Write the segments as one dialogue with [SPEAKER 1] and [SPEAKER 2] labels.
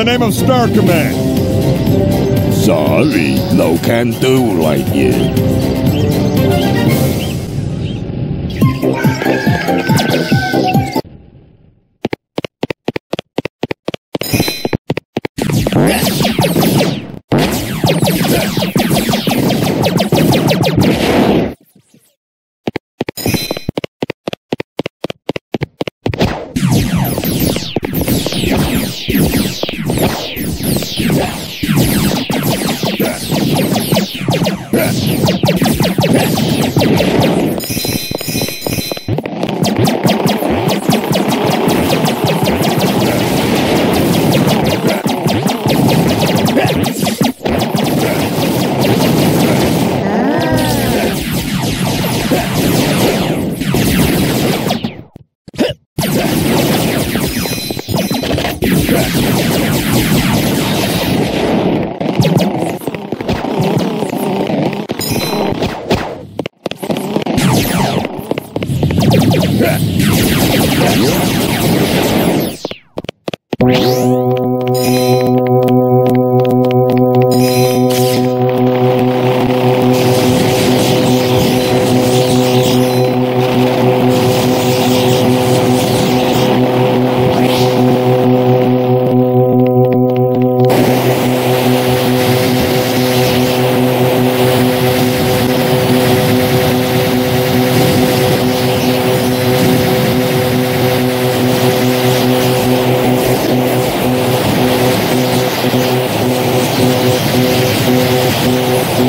[SPEAKER 1] the name of Star Command.
[SPEAKER 2] Sorry, no can do like you.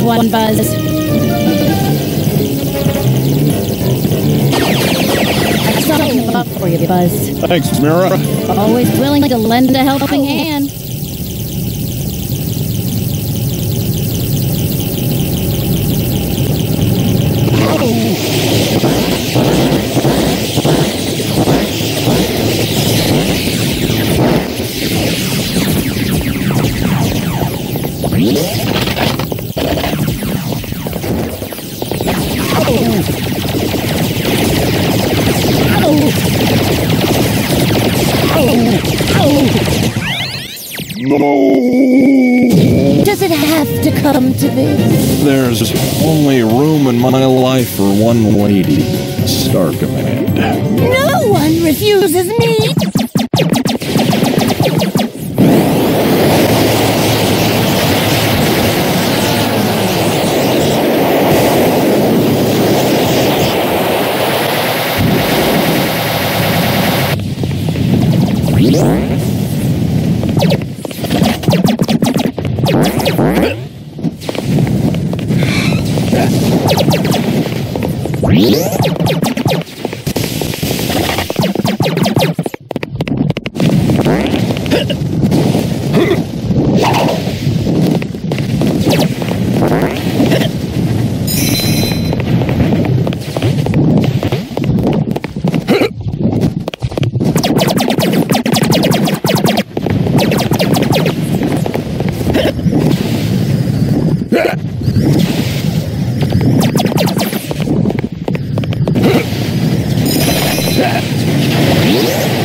[SPEAKER 3] I got this one, Buzz. Something up for you, Buzz.
[SPEAKER 1] Thanks, Mira.
[SPEAKER 3] Always willing to lend a helping hand. have to come to this?
[SPEAKER 1] There's only room in my life for one lady, Star Command.
[SPEAKER 3] No one refuses me! Yeah. Yeah.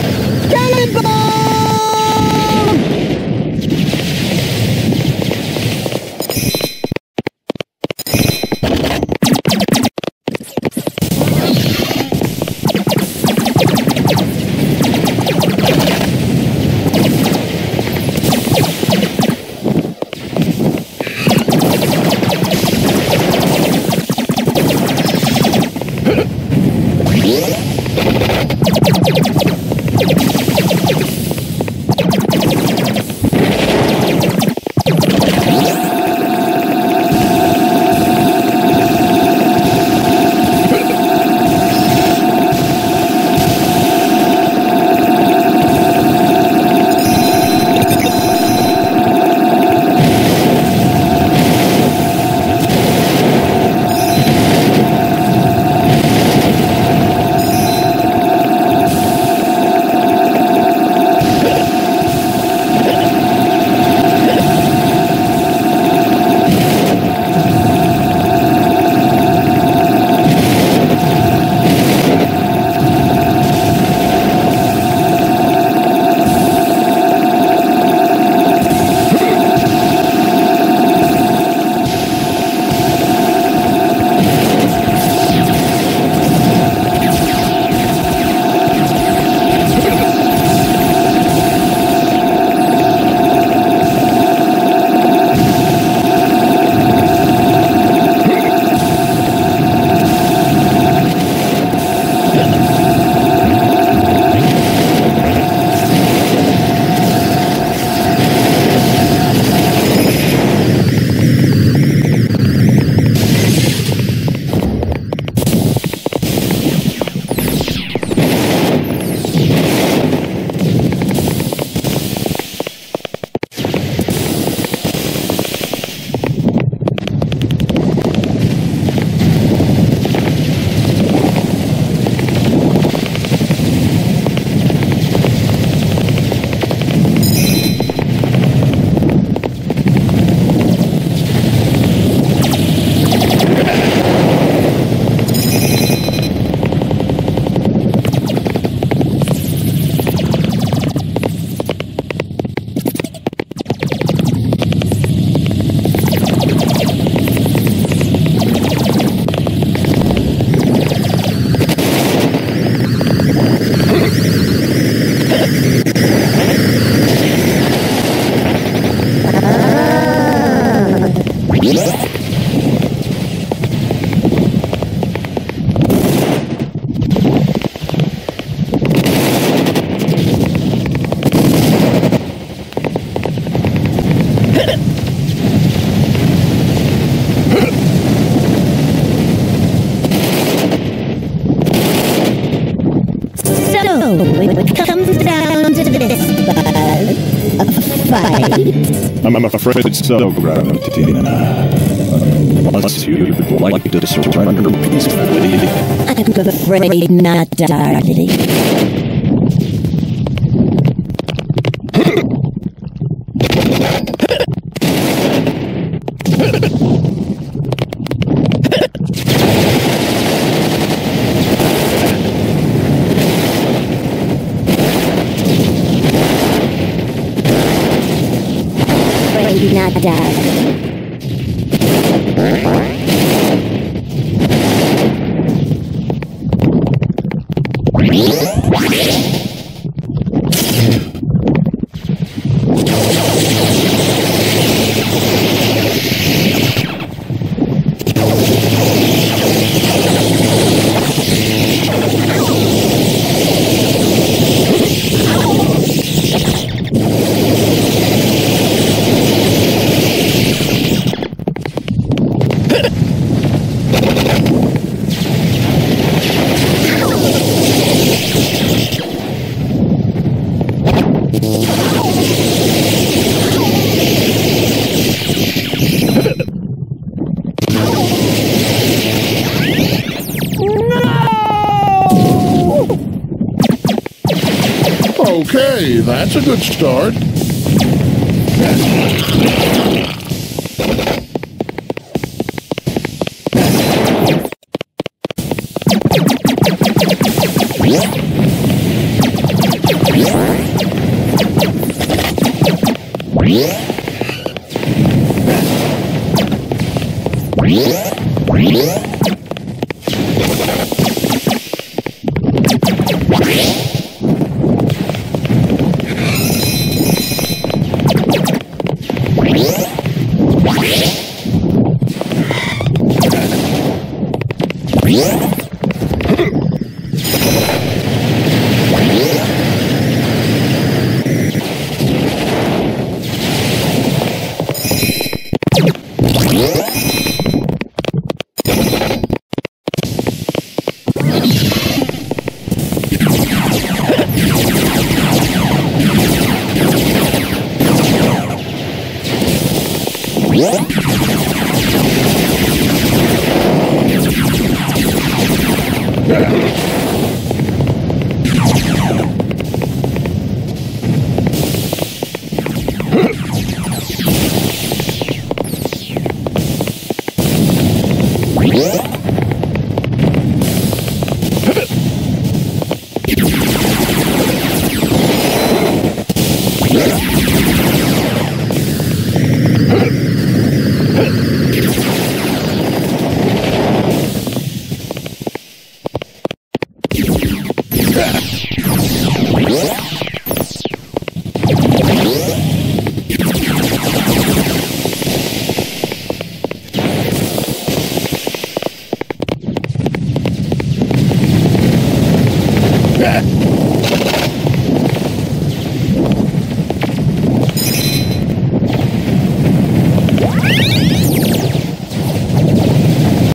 [SPEAKER 3] Comes down to this. A fight.
[SPEAKER 1] I'm, I'm afraid so, Gravitina. Unless you would like to surrender peacefully.
[SPEAKER 3] I'm afraid not, darling. Afraid
[SPEAKER 4] Okay, that's a good start. Yeah. What?